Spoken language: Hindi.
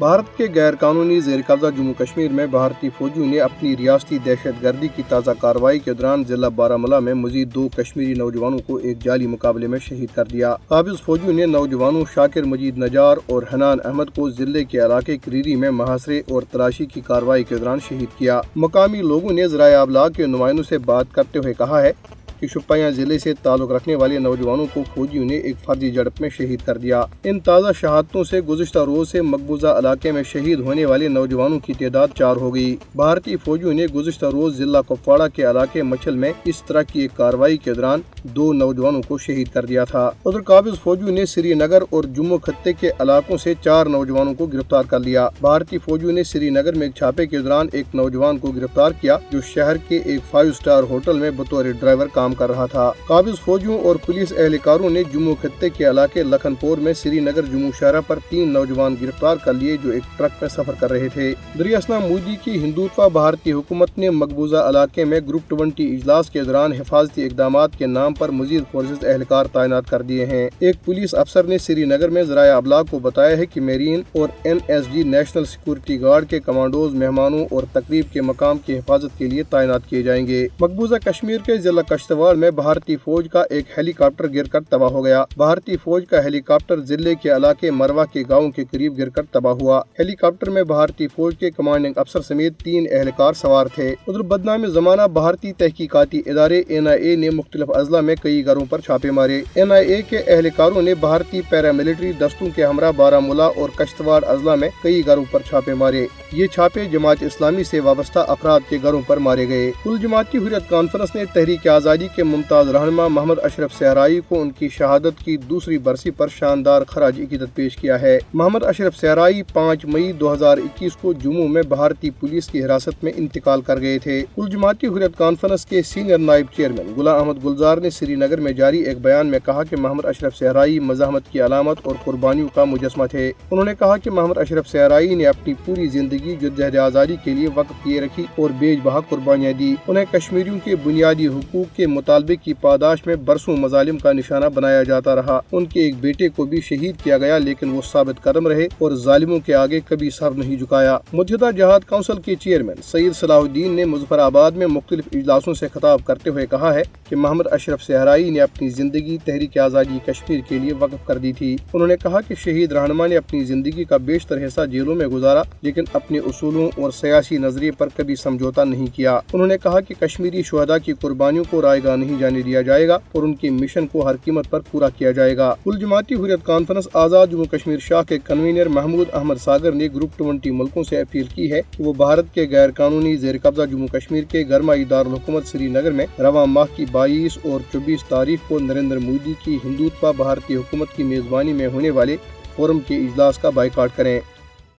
भारत के गैर कानूनी जेर कब्जा जम्मू कश्मीर में भारतीय फौजियों ने अपनी रियासती दहशत गर्दी की ताज़ा कार्रवाई के दौरान जिला बारामूला में मजीद दो कश्मीरी नौजवानों को एक जाली मुकाबले में शहीद कर दिया। काबिज फौजियों ने नौजवानों शाकिर मजीद नजार और हनान अहमद को ज़िले के इलाके करीरी में महासरे और तलाशी की कार्रवाई के दौरान शहीद किया। मकामी लोगों ने जराया अबला के नुमाइंदों से बात करते हुए कहा है कि शुपाया ज़िले से ताल्लुक रखने वाले नौजवानों को फौजियों ने एक फर्जी झड़प में शहीद कर दिया। इन ताज़ा शहादतों से गुजशत रोज से मकबूजा इलाके में शहीद होने वाले नौजवानों की तादाद चार हो गई। भारतीय फौजियों ने गुजशत रोज जिला कुपवाड़ा के इलाके मछल में इस तरह की एक कार्रवाई के दौरान दो नौजवानों को शहीद कर दिया था। उधर काबिज फौजियों ने श्रीनगर और जम्मू खत्ते के इलाकों से चार नौजवानों को गिरफ़्तार कर लिया। भारतीय फौजियों ने श्रीनगर में एक छापे के दौरान एक नौजवान को गिरफ़्तार किया, जो शहर के एक फाइव स्टार होटल में बतौर ड्राइवर काम कर रहा था। काबिज फौजियों और पुलिस एहलकारों ने जम्मू खत्ते के इलाके लखनपुर में श्रीनगर जम्मू शहरा पर तीन नौजवान गिरफ़्तार कर लिए जो एक ट्रक में सफ़र कर रहे थे। दरियासना मोदी की हिंदुत्व भारतीय हुकूमत ने मकबूजा इलाके में ग्रुप ट्वेंटी इजलास के दौरान हिफाजती इकदाम के नाम पर मजीद फोर्सेज एहलकार तैनात कर दिए हैं। एक पुलिस अफसर ने श्रीनगर में जराया अबलाग को बताया है की मेरीन और N S G national security guard के कमांडोज, मेहमानों और तकरीब के मकाम की हिफाजत के लिए तैनात किए जाएँगे। मकबूजा कश्मीर के जिला कश्तवाड़ में भारतीय फौज का एक हेलीकॉप्टर गिरकर तबाह हो गया। भारतीय फौज का हेलीकॉप्टर ज़िले के इलाके मरवा के गाँव के करीब गिरकर तबाह हुआ। हेलीकॉप्टर में भारतीय फौज के कमांडिंग अफसर समेत तीन एहलकार सवार थे। उधर बदनाम जमाना भारतीय तहकीकती इदारे एन आई ए ने मुख्तलिफ़ अजला में कई घरों आरोप छापे मारे। एन आई ए के एहलकारों ने भारतीय पैरामिलिट्री दस्तों के हमरा बारामूला और कश्तवाड़ अजला में कई घरों आरोप छापे मारे। ये छापे जमात इस्लामी ऐसी वाबस्ता अफराद के घरों आरोप मारे गए। कुल जमाती हुरियत कॉन्फ्रेंस ने तहरीक आज़ादी के मुमताज़ रहनमा मोहम्मद अशरफ सहराई को उनकी शहादत की दूसरी बरसी पर शानदार खराज इकीदत पेश किया है। मोहम्मद अशरफ सहराई पाँच मई दो हज़ार इक्कीस को जम्मू में भारतीय पुलिस की हिरासत में इंतकाल कर गए थे। कुल जमाती हुरियत कॉन्फ्रेंस के सीनियर नायब चेयरमैन गुलाम अहमद गुलजार ने श्रीनगर में जारी एक बयान में कहा की मोहम्मद अशरफ सहराई मजामत की अलामत और कुर्बानियों का मुजस्मा थे। उन्होंने कहा की मोहम्मद अशरफ सहराई ने अपनी पूरी ज़िंदगी जद्दहद आज़ादी के लिए वक्त किए रखी और बेजबहा कुर्बानियाँ दी। उन्हें कश्मीरियों के बुनियादी हकूक के मुतालबे की पादाश में बरसों मजालिम का निशाना बनाया जाता रहा। उनके एक बेटे को भी शहीद किया गया, लेकिन वो साबित कदम रहे और जालिमों के आगे कभी सर नहीं झुकाया। मुजदा जहाद काउंसिल के चेयरमैन सईद सलाहुद्दीन ने मुजफराबाद में मुख्तलिफ़ इजलासों से खिताब करते हुए कहा है की मोहम्मद अशरफ सहराई ने अपनी ज़िंदगी, तहरीक आज़ादी, कश्मीर के लिए वक्फ कर दी थी। उन्होंने कहा की शहीद रहनमा ने अपनी ज़िंदगी का बेशतर हिस्सा जेलों में गुजारा, लेकिन अपने उसूलों और सियासी नज़रिए पर कभी समझौता नहीं किया। उन्होंने कहा कि कश्मीरी शहदा की कुर्बानियों को रायगा नहीं जाने दिया जाएगा और उनके मिशन को हर कीमत पर पूरा किया जाएगा। कुल जमाती हुरियत कॉन्फ्रेंस आज़ाद जम्मू कश्मीर शाह के कन्वीनर महमूद अहमद सागर ने ग्रुप ट्वेंटी मुल्कों से अपील की है कि वो भारत के गैर कानूनी जेर कब्जा जम्मू कश्मीर के गर्मा दारकूमत श्रीनगर में रवा माह की बाईस और चौबीस तारीख को नरेंद्र मोदी की हिंदुत्व भारतीय हुकूमत की मेजबानी में होने वाले फोरम के इजलास का बाइकाट करें।